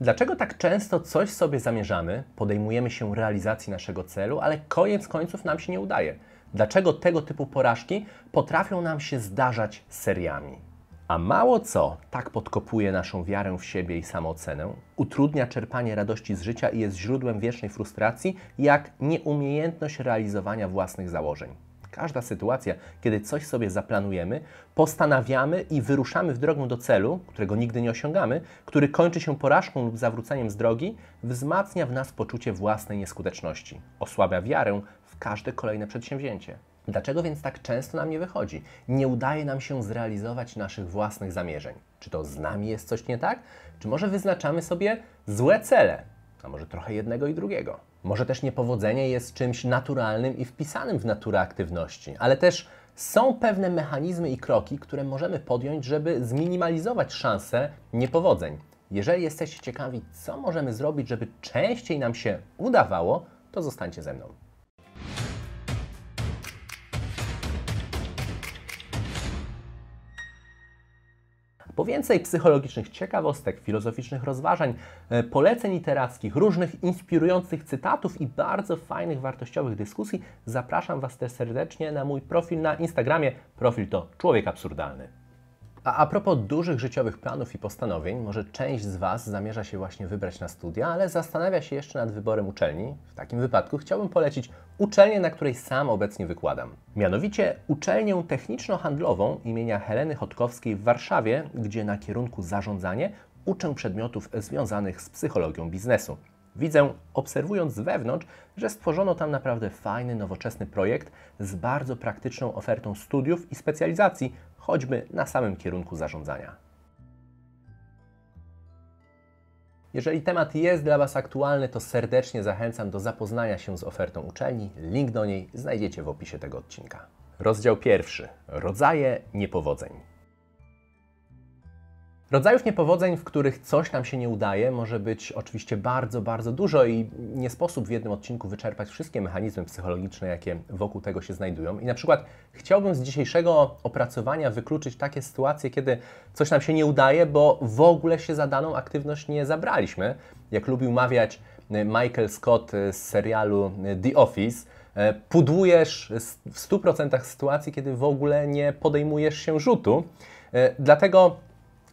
Dlaczego tak często coś sobie zamierzamy, podejmujemy się realizacji naszego celu, ale koniec końców nam się nie udaje? Dlaczego tego typu porażki potrafią nam się zdarzać seriami? A mało co tak podkopuje naszą wiarę w siebie i samoocenę, utrudnia czerpanie radości z życia i jest źródłem wiecznej frustracji, jak nieumiejętność realizowania własnych założeń. Każda sytuacja, kiedy coś sobie zaplanujemy, postanawiamy i wyruszamy w drogę do celu, którego nigdy nie osiągamy, który kończy się porażką lub zawróceniem z drogi, wzmacnia w nas poczucie własnej nieskuteczności, osłabia wiarę w każde kolejne przedsięwzięcie. Dlaczego więc tak często nam nie wychodzi? Nie udaje nam się zrealizować naszych własnych zamierzeń. Czy to z nami jest coś nie tak? Czy może wyznaczamy sobie złe cele? A może trochę jednego i drugiego? Może też niepowodzenie jest czymś naturalnym i wpisanym w naturę aktywności, ale też są pewne mechanizmy i kroki, które możemy podjąć, żeby zminimalizować szanse niepowodzeń. Jeżeli jesteście ciekawi, co możemy zrobić, żeby częściej nam się udawało, to zostańcie ze mną. Po więcej psychologicznych ciekawostek, filozoficznych rozważań, e, poleceń literackich, różnych inspirujących cytatów i bardzo fajnych, wartościowych dyskusji, zapraszam Was też serdecznie na mój profil na Instagramie. Profil to Człowiek Absurdalny. A a propos dużych życiowych planów i postanowień, może część z Was zamierza się właśnie wybrać na studia, ale zastanawia się jeszcze nad wyborem uczelni. W takim wypadku chciałbym polecić uczelnię, na której sam obecnie wykładam. Mianowicie uczelnię techniczno-handlową imienia Heleny Chodkowskiej w Warszawie, gdzie na kierunku zarządzanie uczę przedmiotów związanych z psychologią biznesu. Widzę, obserwując z wewnątrz, że stworzono tam naprawdę fajny, nowoczesny projekt z bardzo praktyczną ofertą studiów i specjalizacji, choćby na samym kierunku zarządzania. Jeżeli temat jest dla Was aktualny, to serdecznie zachęcam do zapoznania się z ofertą uczelni. Link do niej znajdziecie w opisie tego odcinka. Rozdział pierwszy. Rodzaje niepowodzeń. Rodzajów niepowodzeń, w których coś nam się nie udaje, może być oczywiście bardzo, bardzo dużo i nie sposób w jednym odcinku wyczerpać wszystkie mechanizmy psychologiczne, jakie wokół tego się znajdują. I na przykład chciałbym z dzisiejszego opracowania wykluczyć takie sytuacje, kiedy coś nam się nie udaje, bo w ogóle się za daną aktywność nie zabraliśmy. Jak lubił mawiać Michael Scott z serialu The Office, pudłujesz w 100% sytuacji, kiedy w ogóle nie podejmujesz się rzutu. Dlatego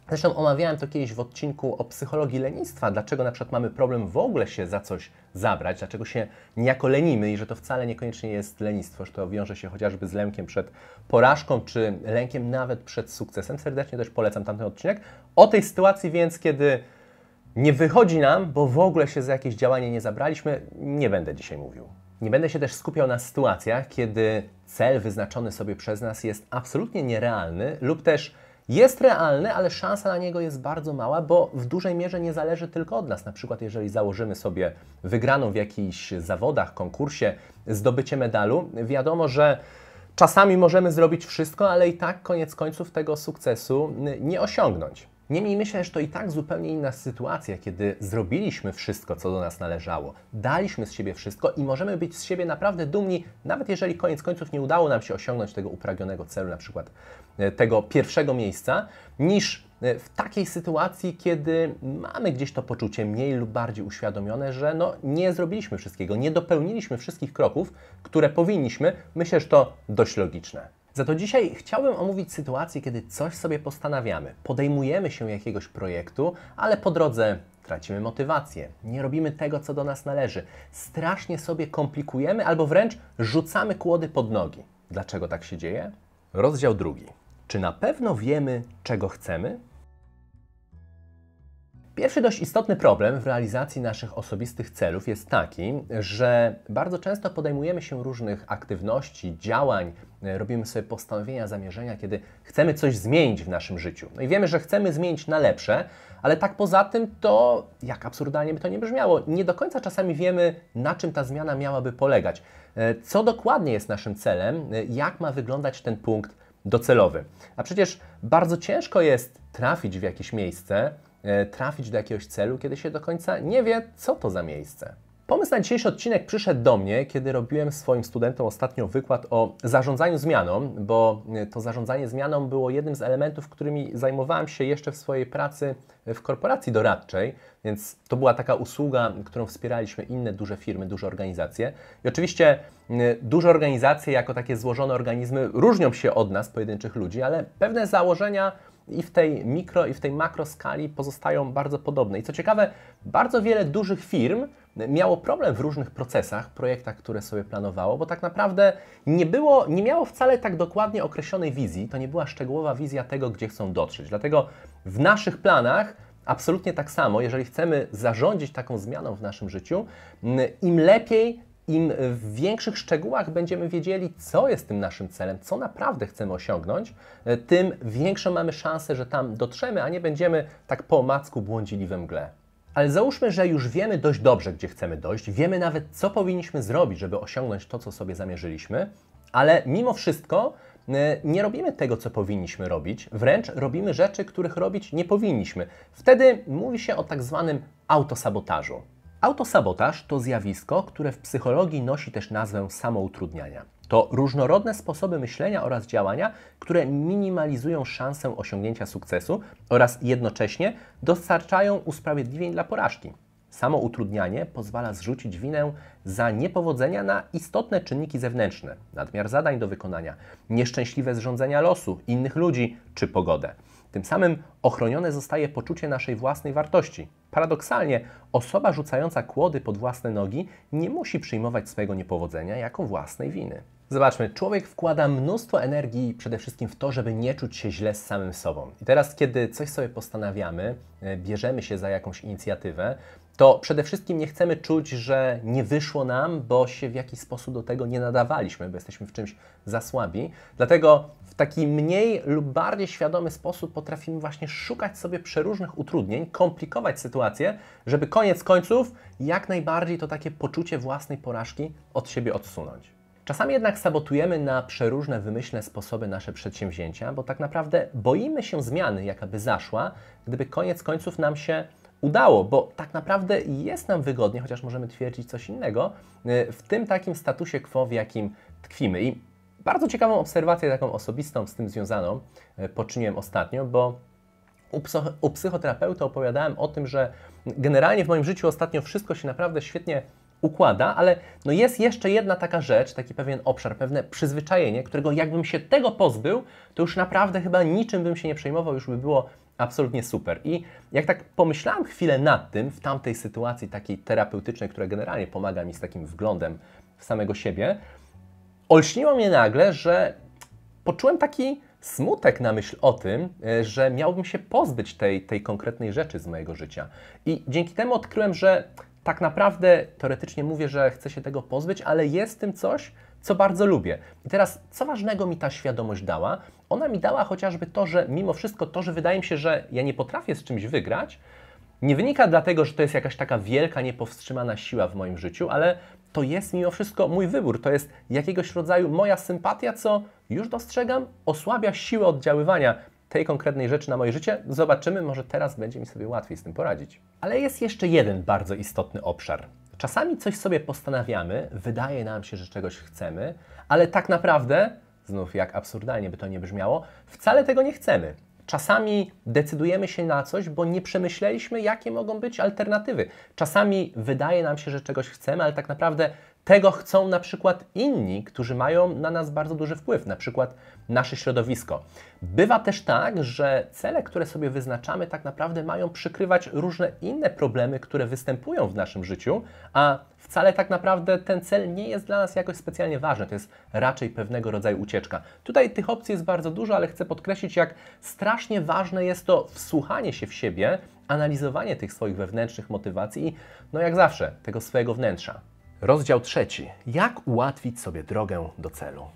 Zresztą omawiałem to kiedyś w odcinku o psychologii lenistwa, dlaczego na przykład mamy problem w ogóle się za coś zabrać, dlaczego się niejako lenimy i że to wcale niekoniecznie jest lenistwo, że to wiąże się chociażby z lękiem przed porażką, czy lękiem nawet przed sukcesem. Serdecznie też polecam tamten odcinek. O tej sytuacji więc, kiedy nie wychodzi nam, bo w ogóle się za jakieś działanie nie zabraliśmy, nie będę dzisiaj mówił. Nie będę się też skupiał na sytuacjach, kiedy cel wyznaczony sobie przez nas jest absolutnie nierealny lub też jest realny, ale szansa na niego jest bardzo mała, bo w dużej mierze nie zależy tylko od nas. Na przykład, jeżeli założymy sobie wygraną w jakichś zawodach, konkursie, zdobycie medalu, wiadomo, że czasami możemy zrobić wszystko, ale i tak koniec końców tego sukcesu nie osiągnąć. Niemniej myślę, że to i tak zupełnie inna sytuacja, kiedy zrobiliśmy wszystko, co do nas należało, daliśmy z siebie wszystko i możemy być z siebie naprawdę dumni, nawet jeżeli koniec końców nie udało nam się osiągnąć tego upragnionego celu, na przykład e, tego pierwszego miejsca, niż e, w takiej sytuacji, kiedy mamy gdzieś to poczucie mniej lub bardziej uświadomione, że no, nie zrobiliśmy wszystkiego, nie dopełniliśmy wszystkich kroków, które powinniśmy. Myślę, że to dość logiczne. Za to dzisiaj chciałbym omówić sytuację, kiedy coś sobie postanawiamy, podejmujemy się jakiegoś projektu, ale po drodze tracimy motywację, nie robimy tego, co do nas należy, strasznie sobie komplikujemy albo wręcz rzucamy kłody pod nogi. Dlaczego tak się dzieje? Rozdział drugi. Czy na pewno wiemy, czego chcemy? Pierwszy dość istotny problem w realizacji naszych osobistych celów jest taki, że bardzo często podejmujemy się różnych aktywności, działań, e, robimy sobie postanowienia, zamierzenia, kiedy chcemy coś zmienić w naszym życiu. No i wiemy, że chcemy zmienić na lepsze, ale tak poza tym to, jak absurdalnie by to nie brzmiało, nie do końca czasami wiemy, na czym ta zmiana miałaby polegać. E, co dokładnie jest naszym celem, e, jak ma wyglądać ten punkt docelowy. A przecież bardzo ciężko jest trafić w jakieś miejsce, trafić do jakiegoś celu, kiedy się do końca nie wie, co to za miejsce. Pomysł na dzisiejszy odcinek przyszedł do mnie, kiedy robiłem swoim studentom ostatnio wykład o zarządzaniu zmianą, bo to zarządzanie zmianą było jednym z elementów, którymi zajmowałem się jeszcze w swojej pracy w korporacji doradczej, więc to była taka usługa, którą wspieraliśmy inne duże firmy, duże organizacje. I oczywiście duże organizacje, jako takie złożone organizmy, różnią się od nas, pojedynczych ludzi, ale pewne założenia i w tej mikro, i w tej makro skali pozostają bardzo podobne. I co ciekawe, bardzo wiele dużych firm miało problem w różnych procesach, projektach, które sobie planowało, bo tak naprawdę nie było, nie miało wcale tak dokładnie określonej wizji, to nie była szczegółowa wizja tego, gdzie chcą dotrzeć. Dlatego w naszych planach absolutnie tak samo, jeżeli chcemy zarządzić taką zmianą w naszym życiu, im lepiej im w większych szczegółach będziemy wiedzieli, co jest tym naszym celem, co naprawdę chcemy osiągnąć, tym większą mamy szansę, że tam dotrzemy, a nie będziemy tak po omacku błądzili we mgle. Ale załóżmy, że już wiemy dość dobrze, gdzie chcemy dojść, wiemy nawet, co powinniśmy zrobić, żeby osiągnąć to, co sobie zamierzyliśmy, ale mimo wszystko e, nie robimy tego, co powinniśmy robić, wręcz robimy rzeczy, których robić nie powinniśmy. Wtedy mówi się o tak zwanym autosabotażu. Autosabotaż to zjawisko, które w psychologii nosi też nazwę samoutrudniania. To różnorodne sposoby myślenia oraz działania, które minimalizują szansę osiągnięcia sukcesu oraz jednocześnie dostarczają usprawiedliwień dla porażki. Samo utrudnianie pozwala zrzucić winę za niepowodzenia na istotne czynniki zewnętrzne, nadmiar zadań do wykonania, nieszczęśliwe zrządzenia losu, innych ludzi czy pogodę. Tym samym ochronione zostaje poczucie naszej własnej wartości. Paradoksalnie, osoba rzucająca kłody pod własne nogi nie musi przyjmować swojego niepowodzenia jako własnej winy. Zobaczmy, człowiek wkłada mnóstwo energii przede wszystkim w to, żeby nie czuć się źle z samym sobą. I teraz, kiedy coś sobie postanawiamy, e, bierzemy się za jakąś inicjatywę, to przede wszystkim nie chcemy czuć, że nie wyszło nam, bo się w jakiś sposób do tego nie nadawaliśmy, bo jesteśmy w czymś za słabi. Dlatego w taki mniej lub bardziej świadomy sposób potrafimy właśnie szukać sobie przeróżnych utrudnień, komplikować sytuację, żeby koniec końców jak najbardziej to takie poczucie własnej porażki od siebie odsunąć. Czasami jednak sabotujemy na przeróżne wymyślne sposoby nasze przedsięwzięcia, bo tak naprawdę boimy się zmiany, jaka by zaszła, gdyby koniec końców nam się udało, bo tak naprawdę jest nam wygodnie, chociaż możemy twierdzić coś innego, y, w tym takim statusie quo, w jakim tkwimy. I bardzo ciekawą obserwację, taką osobistą z tym związaną, y, poczyniłem ostatnio, bo u, u psychoterapeuty opowiadałem o tym, że generalnie w moim życiu ostatnio wszystko się naprawdę świetnie układa, ale no jest jeszcze jedna taka rzecz, taki pewien obszar, pewne przyzwyczajenie, którego jakbym się tego pozbył, to już naprawdę chyba niczym bym się nie przejmował, już by było absolutnie super. I jak tak pomyślałem chwilę nad tym, w tamtej sytuacji takiej terapeutycznej, która generalnie pomaga mi z takim wglądem w samego siebie, olśniło mnie nagle, że poczułem taki smutek na myśl o tym, e, że miałbym się pozbyć tej, tej konkretnej rzeczy z mojego życia. I dzięki temu odkryłem, że tak naprawdę teoretycznie mówię, że chcę się tego pozbyć, ale jest tym coś, co bardzo lubię. I teraz, co ważnego mi ta świadomość dała? Ona mi dała chociażby to, że mimo wszystko to, że wydaje mi się, że ja nie potrafię z czymś wygrać, nie wynika dlatego, że to jest jakaś taka wielka, niepowstrzymana siła w moim życiu, ale to jest mimo wszystko mój wybór. To jest jakiegoś rodzaju moja sympatia, co już dostrzegam, osłabia siłę oddziaływania tej konkretnej rzeczy na moje życie. Zobaczymy, może teraz będzie mi sobie łatwiej z tym poradzić. Ale jest jeszcze jeden bardzo istotny obszar. Czasami coś sobie postanawiamy, wydaje nam się, że czegoś chcemy, ale tak naprawdę, znów jak absurdalnie by to nie brzmiało, wcale tego nie chcemy. Czasami decydujemy się na coś, bo nie przemyśleliśmy, jakie mogą być alternatywy. Czasami wydaje nam się, że czegoś chcemy, ale tak naprawdę tego chcą na przykład inni, którzy mają na nas bardzo duży wpływ, na przykład nasze środowisko. Bywa też tak, że cele, które sobie wyznaczamy, tak naprawdę mają przykrywać różne inne problemy, które występują w naszym życiu, a wcale tak naprawdę ten cel nie jest dla nas jakoś specjalnie ważny. To jest raczej pewnego rodzaju ucieczka. Tutaj tych opcji jest bardzo dużo, ale chcę podkreślić, jak strasznie ważne jest to wsłuchanie się w siebie, analizowanie tych swoich wewnętrznych motywacji i, no jak zawsze, tego swojego wnętrza. Rozdział trzeci. Jak ułatwić sobie drogę do celu?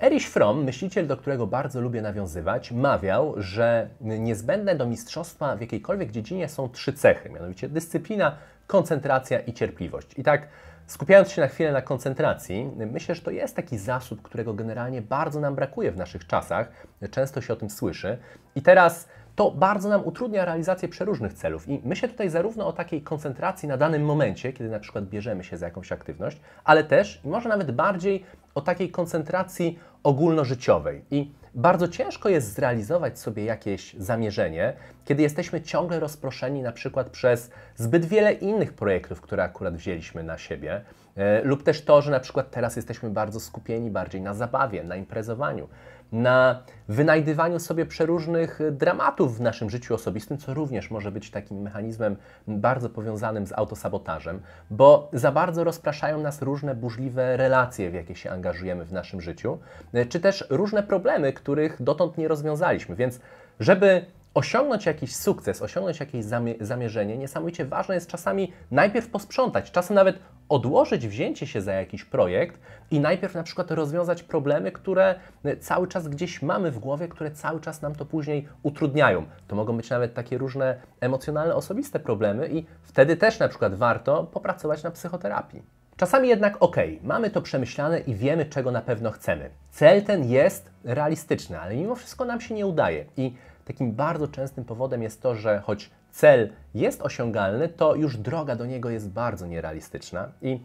Erich Fromm, myśliciel, do którego bardzo lubię nawiązywać, mawiał, że niezbędne do mistrzostwa w jakiejkolwiek dziedzinie są trzy cechy, mianowicie dyscyplina, koncentracja i cierpliwość. I tak skupiając się na chwilę na koncentracji, myślę, że to jest taki zasób, którego generalnie bardzo nam brakuje w naszych czasach. Często się o tym słyszy. I teraz to bardzo nam utrudnia realizację przeróżnych celów. I myślę tutaj zarówno o takiej koncentracji na danym momencie, kiedy na przykład bierzemy się za jakąś aktywność, ale też i może nawet bardziej o takiej koncentracji ogólnożyciowej. I bardzo ciężko jest zrealizować sobie jakieś zamierzenie, kiedy jesteśmy ciągle rozproszeni na przykład przez zbyt wiele innych projektów, które akurat wzięliśmy na siebie, e, lub też to, że na przykład teraz jesteśmy bardzo skupieni bardziej na zabawie, na imprezowaniu, na wynajdywaniu sobie przeróżnych dramatów w naszym życiu osobistym, co również może być takim mechanizmem bardzo powiązanym z autosabotażem, bo za bardzo rozpraszają nas różne burzliwe relacje, w jakie się angażujemy w naszym życiu, czy też różne problemy, których dotąd nie rozwiązaliśmy. Więc, żeby osiągnąć jakiś sukces, osiągnąć jakieś zamierzenie, niesamowicie ważne jest czasami najpierw posprzątać, czasem nawet odłożyć wzięcie się za jakiś projekt i najpierw na przykład rozwiązać problemy, które cały czas gdzieś mamy w głowie, które cały czas nam to później utrudniają. To mogą być nawet takie różne emocjonalne, osobiste problemy i wtedy też na przykład warto popracować na psychoterapii. Czasami jednak ok, mamy to przemyślane i wiemy, czego na pewno chcemy. Cel ten jest realistyczny, ale mimo wszystko nam się nie udaje i takim bardzo częstym powodem jest to, że choć cel jest osiągalny, to już droga do niego jest bardzo nierealistyczna. I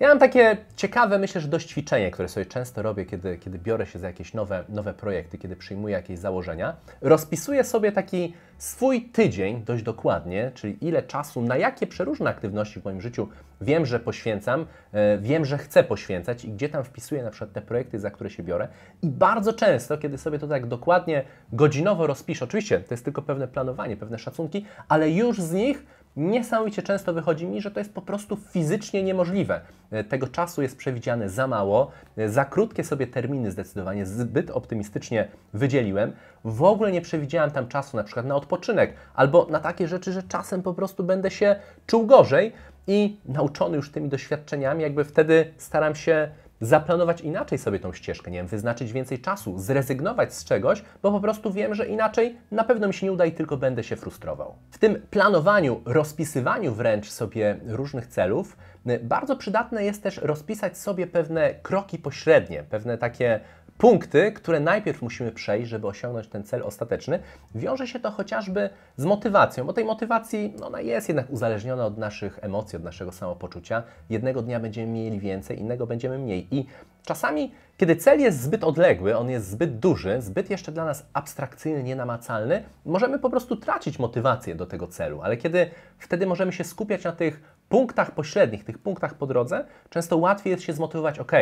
ja mam takie ciekawe, myślę, że dość ćwiczenie, które sobie często robię, kiedy, kiedy biorę się za jakieś nowe, nowe projekty, kiedy przyjmuję jakieś założenia. Rozpisuję sobie taki swój tydzień dość dokładnie, czyli ile czasu, na jakie przeróżne aktywności w moim życiu wiem, że poświęcam, e, wiem, że chcę poświęcać i gdzie tam wpisuję na przykład te projekty, za które się biorę. I bardzo często, kiedy sobie to tak dokładnie godzinowo rozpiszę, oczywiście to jest tylko pewne planowanie, pewne szacunki, ale już z nich niesamowicie często wychodzi mi, że to jest po prostu fizycznie niemożliwe. E, tego czasu jest przewidziane za mało, e, za krótkie sobie terminy zdecydowanie, zbyt optymistycznie wydzieliłem. W ogóle nie przewidziałem tam czasu na przykład na odpoczynek albo na takie rzeczy, że czasem po prostu będę się czuł gorzej i nauczony już tymi doświadczeniami, jakby wtedy staram się zaplanować inaczej sobie tą ścieżkę, nie wiem, wyznaczyć więcej czasu, zrezygnować z czegoś, bo po prostu wiem, że inaczej na pewno mi się nie uda i tylko będę się frustrował. W tym planowaniu, rozpisywaniu wręcz sobie różnych celów, y, bardzo przydatne jest też rozpisać sobie pewne kroki pośrednie, pewne takie punkty, które najpierw musimy przejść, żeby osiągnąć ten cel ostateczny. Wiąże się to chociażby z motywacją, bo tej motywacji no, ona jest jednak uzależniona od naszych emocji, od naszego samopoczucia. Jednego dnia będziemy mieli więcej, innego będziemy mniej. I czasami, kiedy cel jest zbyt odległy, on jest zbyt duży, zbyt jeszcze dla nas abstrakcyjny, nienamacalny, możemy po prostu tracić motywację do tego celu. Ale kiedy wtedy możemy się skupiać na tych punktach pośrednich, tych punktach po drodze, często łatwiej jest się zmotywować, ok,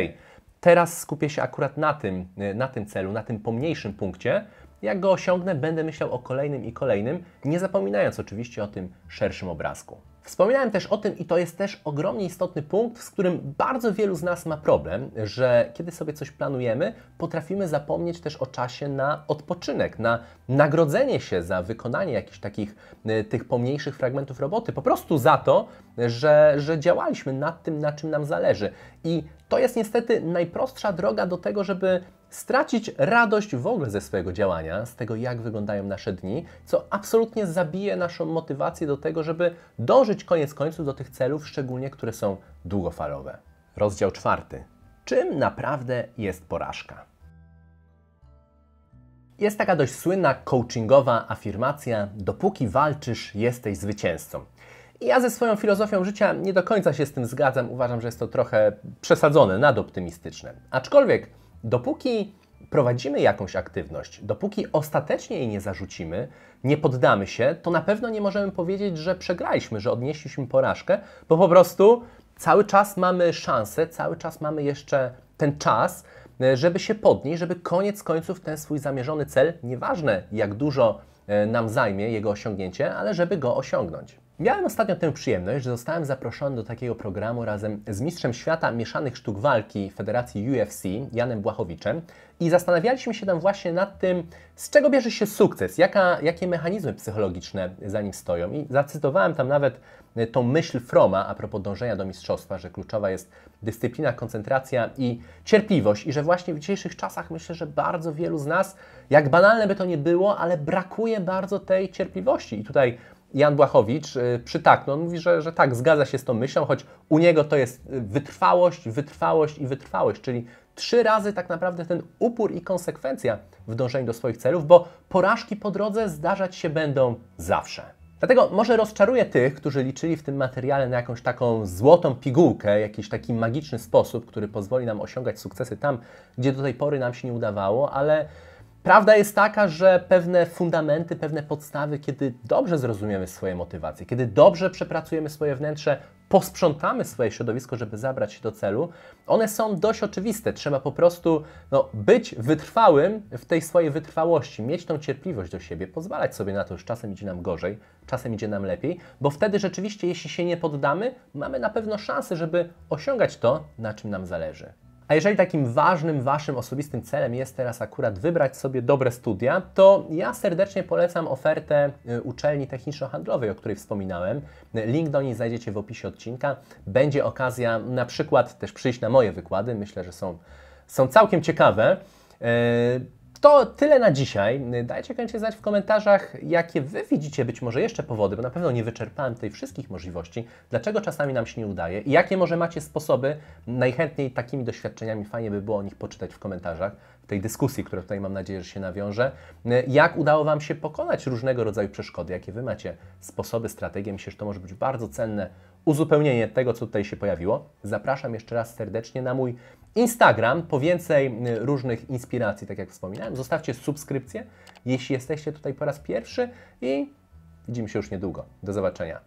Teraz skupię się akurat na tym, na tym celu, na tym pomniejszym punkcie. Jak go osiągnę, będę myślał o kolejnym i kolejnym, nie zapominając oczywiście o tym szerszym obrazku. Wspominałem też o tym, i to jest też ogromnie istotny punkt, z którym bardzo wielu z nas ma problem, że kiedy sobie coś planujemy, potrafimy zapomnieć też o czasie na odpoczynek, na nagrodzenie się za wykonanie jakichś takich y, tych pomniejszych fragmentów roboty, po prostu za to, że, że działaliśmy nad tym, na czym nam zależy. I to jest niestety najprostsza droga do tego, żeby stracić radość w ogóle ze swojego działania, z tego jak wyglądają nasze dni, co absolutnie zabije naszą motywację do tego, żeby dążyć koniec końców do tych celów, szczególnie które są długofalowe. Rozdział czwarty. Czym naprawdę jest porażka? Jest taka dość słynna coachingowa afirmacja: dopóki walczysz, jesteś zwycięzcą. I ja ze swoją filozofią życia nie do końca się z tym zgadzam. Uważam, że jest to trochę przesadzone, nadoptymistyczne. Aczkolwiek, dopóki prowadzimy jakąś aktywność, dopóki ostatecznie jej nie zarzucimy, nie poddamy się, to na pewno nie możemy powiedzieć, że przegraliśmy, że odnieśliśmy porażkę, bo po prostu cały czas mamy szansę, cały czas mamy jeszcze ten czas, żeby się podnieść, żeby koniec końców ten swój zamierzony cel, nieważne jak dużo e, nam zajmie jego osiągnięcie, ale żeby go osiągnąć. Miałem ostatnio tę przyjemność, że zostałem zaproszony do takiego programu razem z mistrzem świata mieszanych sztuk walki Federacji UFC, Janem Błachowiczem i zastanawialiśmy się tam właśnie nad tym, z czego bierze się sukces, jaka, jakie mechanizmy psychologiczne za nim stoją. I zacytowałem tam nawet e, tą myśl Froma a propos dążenia do mistrzostwa, że kluczowa jest dyscyplina, koncentracja i cierpliwość i że właśnie w dzisiejszych czasach myślę, że bardzo wielu z nas, jak banalne by to nie było, ale brakuje bardzo tej cierpliwości. I tutaj Jan Błachowicz y, przytaknął, on mówi, że, że tak, zgadza się z tą myślą, choć u niego to jest y, wytrwałość, wytrwałość i wytrwałość, czyli trzy razy tak naprawdę ten upór i konsekwencja w dążeniu do swoich celów, bo porażki po drodze zdarzać się będą zawsze. Dlatego może rozczaruję tych, którzy liczyli w tym materiale na jakąś taką złotą pigułkę, jakiś taki magiczny sposób, który pozwoli nam osiągać sukcesy tam, gdzie do tej pory nam się nie udawało, ale Prawda jest taka, że pewne fundamenty, pewne podstawy, kiedy dobrze zrozumiemy swoje motywacje, kiedy dobrze przepracujemy swoje wnętrze, posprzątamy swoje środowisko, żeby zabrać się do celu, one są dość oczywiste. Trzeba po prostu no, być wytrwałym w tej swojej wytrwałości, mieć tą cierpliwość do siebie, pozwalać sobie na to, że czasem idzie nam gorzej, czasem idzie nam lepiej, bo wtedy rzeczywiście, jeśli się nie poddamy, mamy na pewno szansę, żeby osiągać to, na czym nam zależy. A jeżeli takim ważnym Waszym osobistym celem jest teraz akurat wybrać sobie dobre studia, to ja serdecznie polecam ofertę y, uczelni techniczno-handlowej, o której wspominałem. Link do niej znajdziecie w opisie odcinka. Będzie okazja na przykład też przyjść na moje wykłady. Myślę, że są, są całkiem ciekawe. To tyle na dzisiaj. Dajcie koniecznie znać w komentarzach, jakie Wy widzicie być może jeszcze powody, bo na pewno nie wyczerpałem tutaj wszystkich możliwości, dlaczego czasami nam się nie udaje i jakie może macie sposoby. Najchętniej takimi doświadczeniami fajnie by było o nich poczytać w komentarzach, w tej dyskusji, która tutaj mam nadzieję, że się nawiąże. Jak udało Wam się pokonać różnego rodzaju przeszkody, jakie Wy macie sposoby, strategie. Myślę, że to może być bardzo cenne uzupełnienie tego, co tutaj się pojawiło. Zapraszam jeszcze raz serdecznie na mój Instagram po więcej różnych inspiracji, tak jak wspominałem. Zostawcie subskrypcję, jeśli jesteście tutaj po raz pierwszy i widzimy się już niedługo. Do zobaczenia.